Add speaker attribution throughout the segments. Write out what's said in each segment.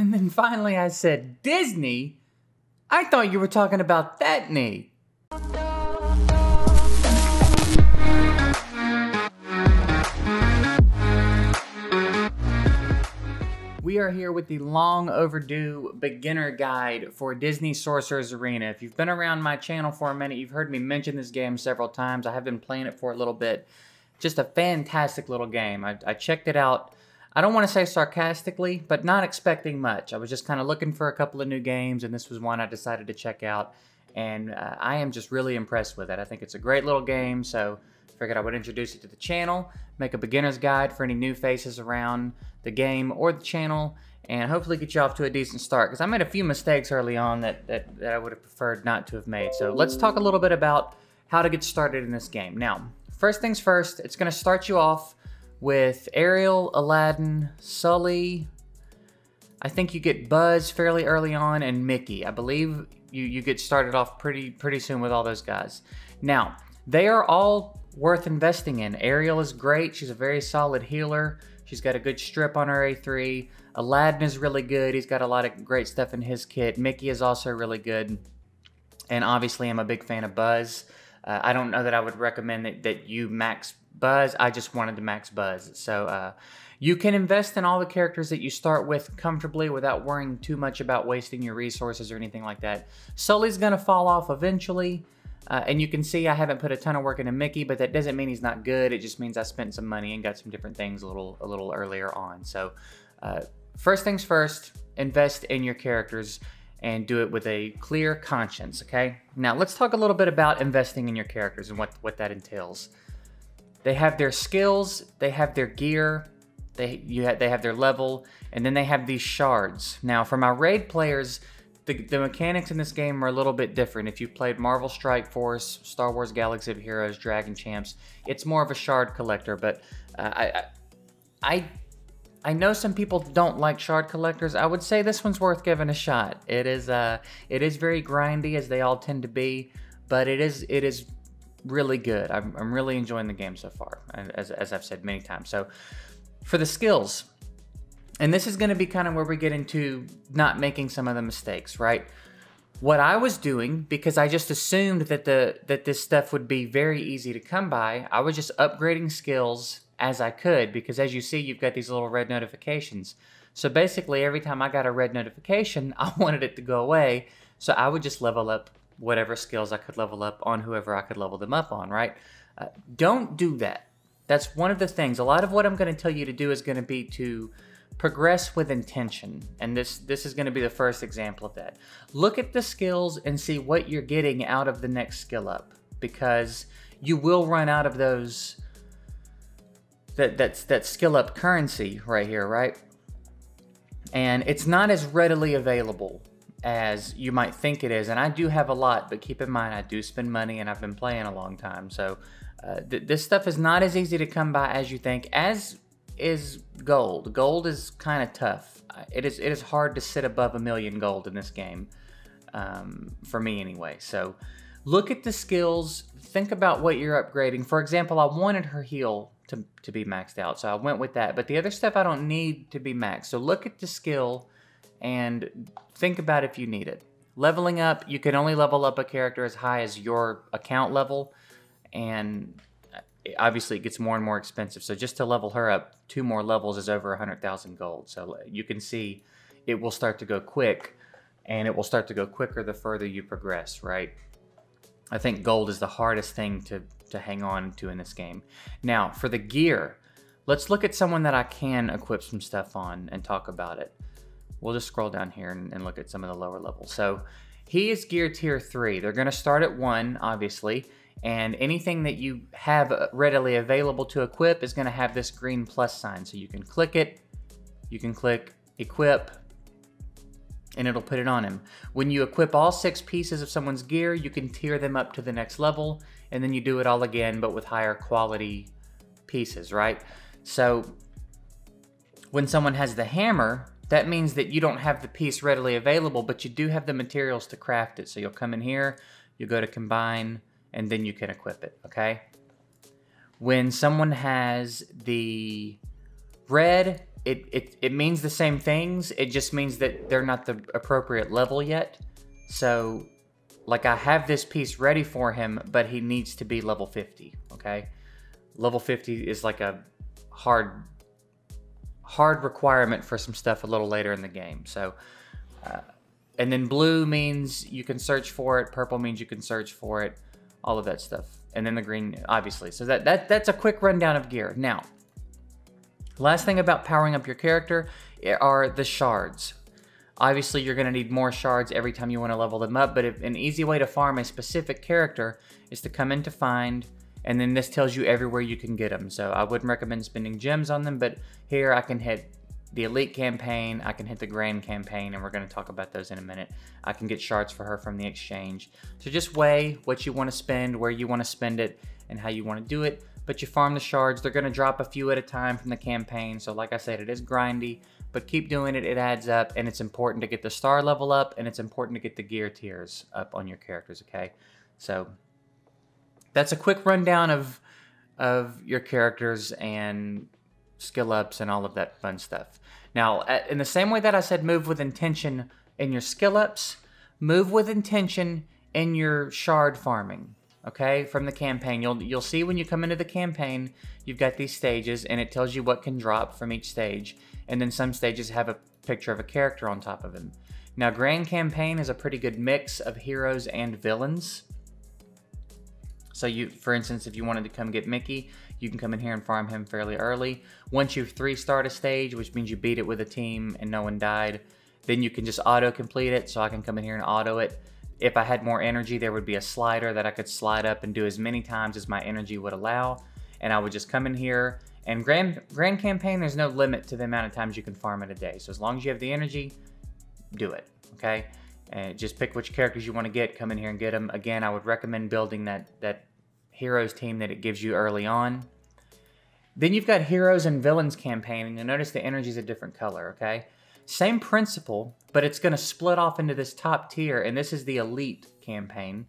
Speaker 1: And then finally I said, Disney? I thought you were talking about that knee. We are here with the long overdue beginner guide for Disney Sorcerer's Arena. If you've been around my channel for a minute, you've heard me mention this game several times. I have been playing it for a little bit. Just a fantastic little game. I, I checked it out, I don't want to say sarcastically, but not expecting much. I was just kind of looking for a couple of new games, and this was one I decided to check out. And uh, I am just really impressed with it. I think it's a great little game, so figured I would introduce it to the channel, make a beginner's guide for any new faces around the game or the channel, and hopefully get you off to a decent start. Because I made a few mistakes early on that, that, that I would have preferred not to have made. So let's talk a little bit about how to get started in this game. Now, first things first, it's going to start you off with Ariel, Aladdin, Sully. I think you get Buzz fairly early on, and Mickey. I believe you, you get started off pretty pretty soon with all those guys. Now, they are all worth investing in. Ariel is great. She's a very solid healer. She's got a good strip on her A3. Aladdin is really good. He's got a lot of great stuff in his kit. Mickey is also really good. And obviously, I'm a big fan of Buzz. Uh, I don't know that I would recommend that, that you max Buzz. I just wanted to max Buzz. So uh, you can invest in all the characters that you start with comfortably without worrying too much about wasting your resources or anything like that. Sully's going to fall off eventually. Uh, and you can see I haven't put a ton of work into Mickey, but that doesn't mean he's not good. It just means I spent some money and got some different things a little a little earlier on. So uh, first things first, invest in your characters and do it with a clear conscience, okay? Now let's talk a little bit about investing in your characters and what, what that entails. They have their skills, they have their gear, they you have, they have their level, and then they have these shards. Now, for my raid players, the, the mechanics in this game are a little bit different. If you've played Marvel Strike Force, Star Wars Galaxy of Heroes, Dragon Champs, it's more of a shard collector. But uh, I, I, I know some people don't like shard collectors. I would say this one's worth giving a shot. It is, uh, it is very grindy as they all tend to be, but it is, it is really good. I'm, I'm really enjoying the game so far, as, as I've said many times. So for the skills, and this is going to be kind of where we get into not making some of the mistakes, right? What I was doing, because I just assumed that the that this stuff would be very easy to come by, I was just upgrading skills as I could, because as you see, you've got these little red notifications. So basically, every time I got a red notification, I wanted it to go away. So I would just level up whatever skills I could level up on whoever I could level them up on, right? Uh, don't do that. That's one of the things. A lot of what I'm going to tell you to do is going to be to progress with intention. And this this is going to be the first example of that. Look at the skills and see what you're getting out of the next skill up because you will run out of those that that's that skill up currency right here, right? And it's not as readily available as you might think it is. And I do have a lot, but keep in mind, I do spend money and I've been playing a long time. So uh, th this stuff is not as easy to come by as you think, as is gold. Gold is kind of tough. It is, it is hard to sit above a million gold in this game, um, for me anyway. So look at the skills, think about what you're upgrading. For example, I wanted her heal to, to be maxed out, so I went with that. But the other stuff I don't need to be maxed. So look at the skill and think about if you need it. Leveling up, you can only level up a character as high as your account level, and obviously it gets more and more expensive. So just to level her up two more levels is over 100,000 gold. So uh, you can see it will start to go quick, and it will start to go quicker the further you progress, right? I think gold is the hardest thing to, to hang on to in this game. Now, for the gear, let's look at someone that I can equip some stuff on and talk about it. We'll just scroll down here and, and look at some of the lower levels. So he is gear tier three. They're going to start at one, obviously, and anything that you have readily available to equip is going to have this green plus sign. So you can click it, you can click equip, and it'll put it on him. When you equip all six pieces of someone's gear, you can tier them up to the next level, and then you do it all again, but with higher quality pieces, right? So when someone has the hammer, that means that you don't have the piece readily available, but you do have the materials to craft it. So you'll come in here, you go to combine, and then you can equip it, okay? When someone has the red it, it, it means the same things. It just means that they're not the appropriate level yet. So, like, I have this piece ready for him, but he needs to be level 50, okay? Level 50 is like a hard, hard requirement for some stuff a little later in the game. So, uh, and then blue means you can search for it. Purple means you can search for it. All of that stuff. And then the green, obviously. So that, that that's a quick rundown of gear. Now, Last thing about powering up your character are the shards. Obviously, you're going to need more shards every time you want to level them up, but if, an easy way to farm a specific character is to come into find, and then this tells you everywhere you can get them. So I wouldn't recommend spending gems on them, but here I can hit the Elite campaign, I can hit the Grand campaign, and we're going to talk about those in a minute. I can get shards for her from the exchange. So just weigh what you want to spend, where you want to spend it, and how you want to do it but you farm the shards. They're going to drop a few at a time from the campaign. So like I said, it is grindy, but keep doing it. It adds up, and it's important to get the star level up, and it's important to get the gear tiers up on your characters, okay? So that's a quick rundown of, of your characters and skill ups and all of that fun stuff. Now, in the same way that I said move with intention in your skill ups, move with intention in your shard farming okay, from the campaign. You'll you'll see when you come into the campaign, you've got these stages and it tells you what can drop from each stage. And then some stages have a picture of a character on top of them. Now, Grand Campaign is a pretty good mix of heroes and villains. So you, for instance, if you wanted to come get Mickey, you can come in here and farm him fairly early. Once you've three start a stage, which means you beat it with a team and no one died, then you can just auto complete it. So I can come in here and auto it if I had more energy, there would be a slider that I could slide up and do as many times as my energy would allow. And I would just come in here and Grand, Grand Campaign, there's no limit to the amount of times you can farm in a day. So as long as you have the energy, do it, okay? And just pick which characters you want to get, come in here and get them. Again, I would recommend building that, that heroes team that it gives you early on. Then you've got heroes and villains campaign, and you'll notice the energy is a different color, okay? Same principle, but it's going to split off into this top tier, and this is the elite campaign.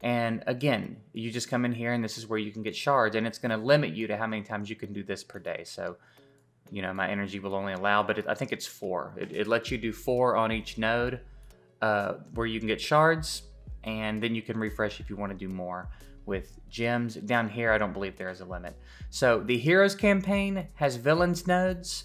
Speaker 1: And again, you just come in here, and this is where you can get shards, and it's going to limit you to how many times you can do this per day. So, you know, my energy will only allow, but it, I think it's four. It, it, lets you do four on each node uh, where you can get shards, and then you can refresh if you want to do more with gems. Down here, I don't believe there is a limit. So the Heroes campaign has villains nodes,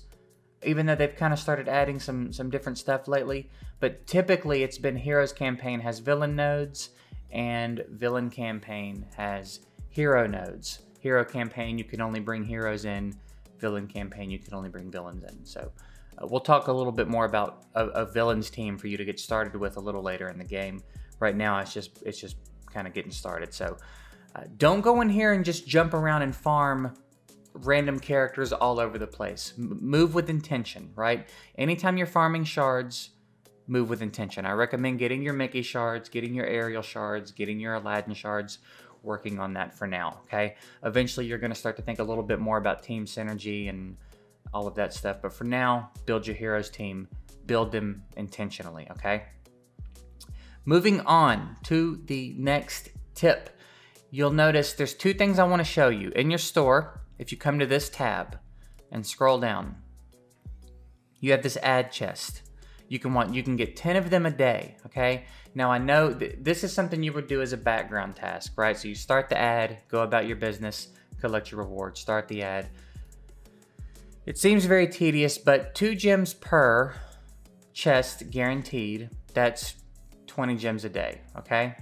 Speaker 1: even though they've kind of started adding some some different stuff lately. But typically, it's been Heroes Campaign has villain nodes, and Villain Campaign has hero nodes. Hero Campaign, you can only bring heroes in. Villain Campaign, you can only bring villains in. So uh, we'll talk a little bit more about a, a villains team for you to get started with a little later in the game. Right now, it's just it's just kind of getting started. So uh, don't go in here and just jump around and farm random characters all over the place. M move with intention, right? Anytime you're farming shards, move with intention. I recommend getting your Mickey shards, getting your Ariel shards, getting your Aladdin shards, working on that for now, okay? Eventually, you're going to start to think a little bit more about team synergy and all of that stuff. But for now, build your heroes team, build them intentionally, okay? Moving on to the next tip. You'll notice there's two things I want to show you. In your store, if you come to this tab and scroll down, you have this ad chest. You can want you can get 10 of them a day, okay? Now I know th this is something you would do as a background task, right? So you start the ad, go about your business, collect your reward, start the ad. It seems very tedious, but 2 gems per chest guaranteed. That's 20 gems a day, okay?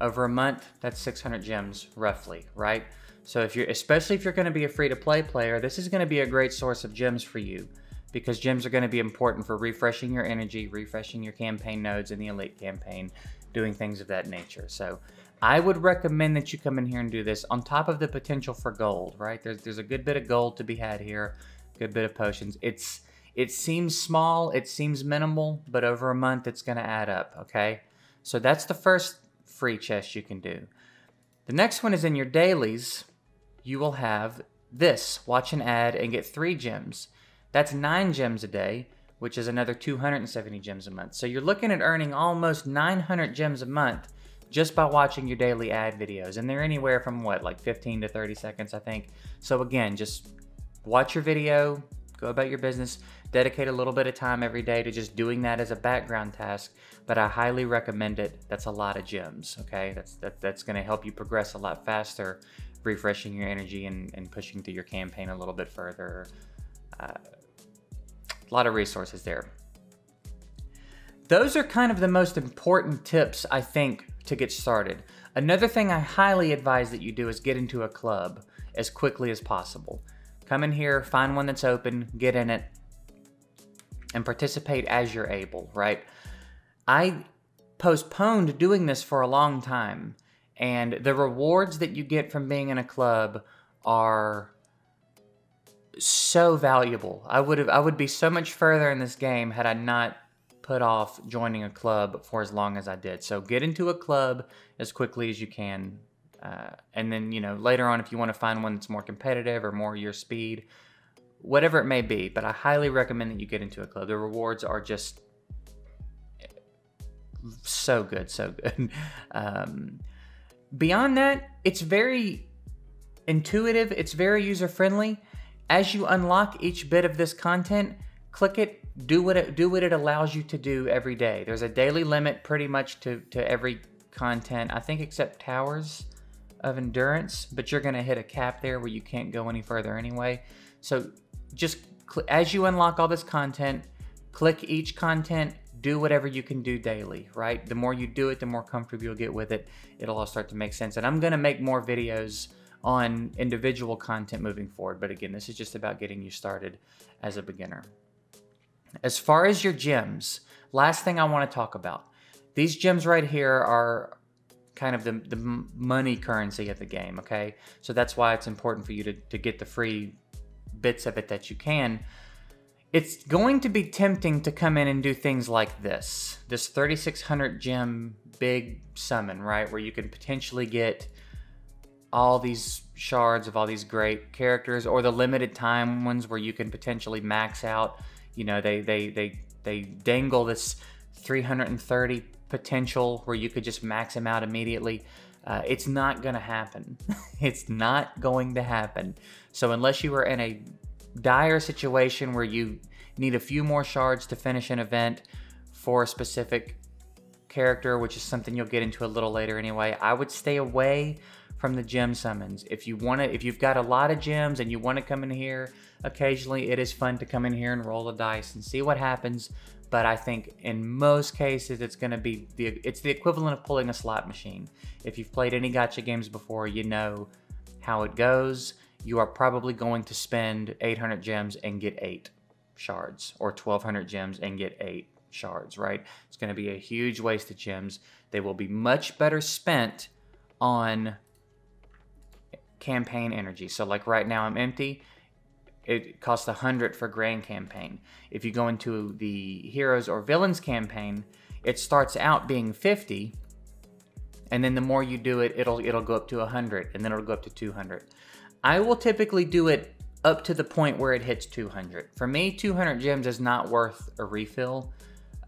Speaker 1: Over a month, that's 600 gems roughly, right? So if you're, especially if you're going to be a free-to-play player, this is going to be a great source of gems for you because gems are going to be important for refreshing your energy, refreshing your campaign nodes in the elite campaign, doing things of that nature. So I would recommend that you come in here and do this on top of the potential for gold, right? There's, there's a good bit of gold to be had here, good bit of potions. It's It seems small, it seems minimal, but over a month it's going to add up, okay? So that's the first free chest you can do. The next one is in your dailies, you will have this watch an ad and get three gems. That's nine gems a day, which is another 270 gems a month. So you're looking at earning almost 900 gems a month just by watching your daily ad videos. And they're anywhere from what, like 15 to 30 seconds, I think. So again, just watch your video, go about your business. Dedicate a little bit of time every day to just doing that as a background task, but I highly recommend it. That's a lot of gems, okay? That's that, that's going to help you progress a lot faster, refreshing your energy and, and pushing through your campaign a little bit further. Uh, a lot of resources there. Those are kind of the most important tips, I think, to get started. Another thing I highly advise that you do is get into a club as quickly as possible. Come in here, find one that's open, get in it, and participate as you're able, right? I postponed doing this for a long time, and the rewards that you get from being in a club are so valuable. I would have I would be so much further in this game had I not put off joining a club for as long as I did. So get into a club as quickly as you can. Uh, and then, you know, later on, if you want to find one that's more competitive or more your speed, whatever it may be, but I highly recommend that you get into a club. The rewards are just so good, so good. Um, beyond that, it's very intuitive, it's very user friendly. As you unlock each bit of this content, click it, do what it do what it allows you to do every day. There's a daily limit pretty much to, to every content, I think except towers of endurance, but you're gonna hit a cap there where you can't go any further anyway. So just as you unlock all this content, click each content, do whatever you can do daily, right? The more you do it, the more comfortable you'll get with it. It'll all start to make sense. And I'm going to make more videos on individual content moving forward. But again, this is just about getting you started as a beginner. As far as your gems, last thing I want to talk about. These gems right here are kind of the, the money currency of the game, okay? So that's why it's important for you to, to get the free bits of it that you can, it's going to be tempting to come in and do things like this. This 3600 gem big summon, right? Where you can potentially get all these shards of all these great characters or the limited time ones where you can potentially max out. You know, they they they they dangle this 330 potential where you could just max them out immediately. Uh, it's not going to happen. it's not going to happen. So unless you are in a dire situation where you need a few more shards to finish an event for a specific character, which is something you'll get into a little later anyway, I would stay away from the gem summons. If you want to, if you've got a lot of gems and you want to come in here occasionally, it is fun to come in here and roll the dice and see what happens. But I think in most cases, it's going to be the it's the equivalent of pulling a slot machine. If you've played any gacha games before, you know how it goes you are probably going to spend 800 gems and get eight shards, or 1200 gems and get eight shards, right? It's going to be a huge waste of gems. They will be much better spent on campaign energy. So, like right now, I'm empty. It costs 100 for Grand Campaign. If you go into the Heroes or Villains campaign, it starts out being 50, and then the more you do it, it'll it'll go up to 100, and then it'll go up to 200. I will typically do it up to the point where it hits 200. For me, 200 gems is not worth a refill.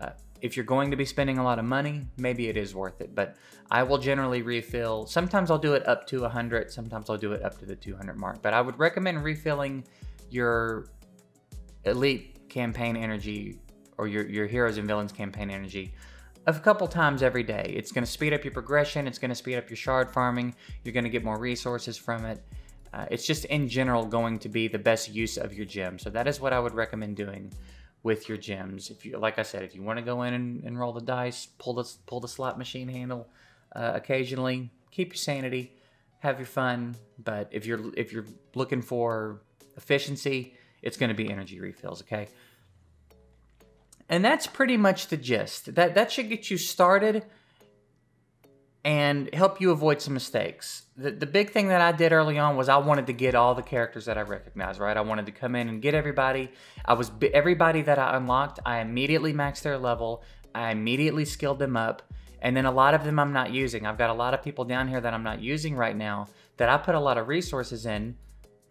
Speaker 1: Uh, if you're going to be spending a lot of money, maybe it is worth it, but I will generally refill. Sometimes I'll do it up to 100, sometimes I'll do it up to the 200 mark, but I would recommend refilling your elite campaign energy or your, your heroes and villains campaign energy a couple times every day. It's going to speed up your progression, it's going to speed up your shard farming, you're going to get more resources from it. Uh, it's just in general going to be the best use of your gem. So that is what I would recommend doing with your gems. If you, like I said, if you want to go in and, and, roll the dice, pull the pull the slot machine handle uh, occasionally, keep your sanity, have your fun. But if you're if you're looking for efficiency, it's going to be energy refills. Okay. And that's pretty much the gist. That that should get you started and help you avoid some mistakes. The, the big thing that I did early on was I wanted to get all the characters that I recognized, right? I wanted to come in and get everybody. I was everybody that I unlocked, I immediately maxed their level. I immediately skilled them up. And then a lot of them I'm not using. I've got a lot of people down here that I'm not using right now that I put a lot of resources in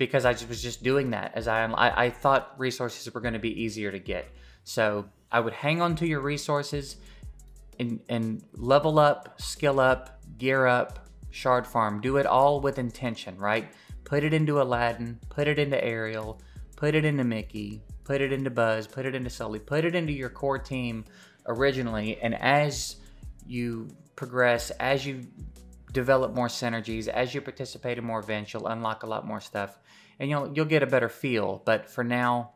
Speaker 1: because I just was just doing that as I, I, I thought resources were going to be easier to get. So I would hang on to your resources and, and level up, skill up, gear up, shard farm. Do it all with intention, right? Put it into Aladdin, put it into Ariel, put it into Mickey, put it into Buzz, put it into Sully, put it into your core team originally, and as you progress, as you develop more synergies, as you participate in more events, you'll unlock a lot more stuff, and you'll you'll get a better feel. But for now,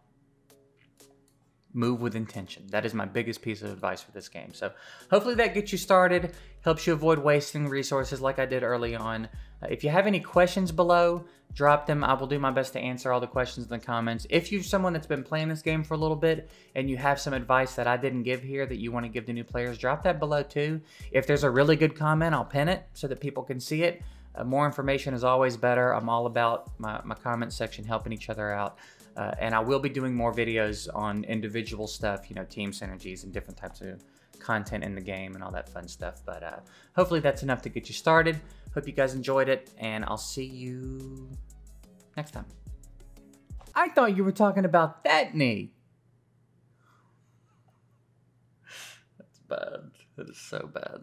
Speaker 1: move with intention. That is my biggest piece of advice for this game. So hopefully that gets you started, helps you avoid wasting resources like I did early on. Uh, if you have any questions below, drop them. I will do my best to answer all the questions in the comments. If you're someone that's been playing this game for a little bit and you have some advice that I didn't give here that you want to give to new players, drop that below too. If there's a really good comment, I'll pin it so that people can see it. Uh, more information is always better. I'm all about my, my comment section helping each other out. Uh, and I will be doing more videos on individual stuff, you know, team synergies and different types of content in the game and all that fun stuff. But uh, hopefully that's enough to get you started. Hope you guys enjoyed it, and I'll see you next time. I thought you were talking about that knee. That's bad. That is so bad.